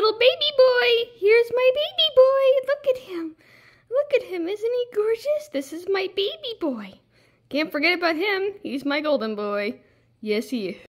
little baby boy. Here's my baby boy. Look at him. Look at him. Isn't he gorgeous? This is my baby boy. Can't forget about him. He's my golden boy. Yes, he is.